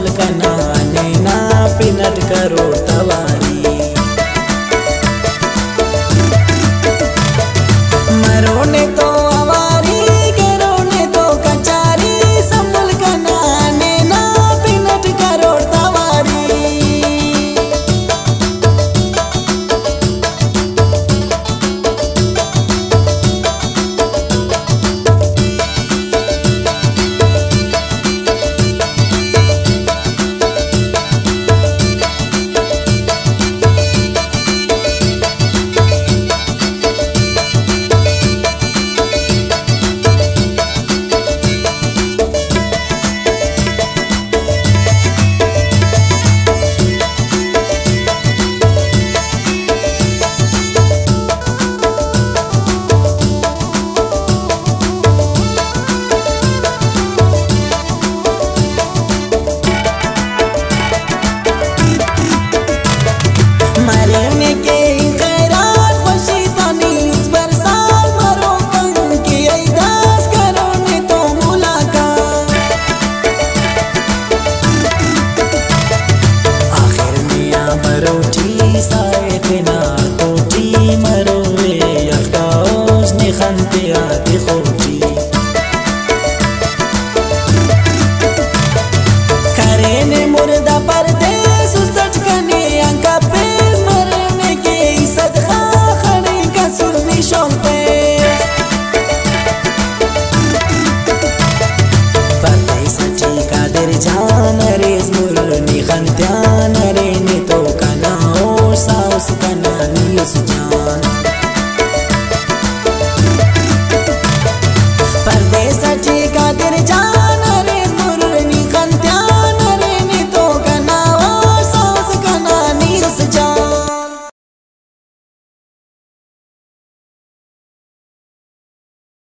look at alkana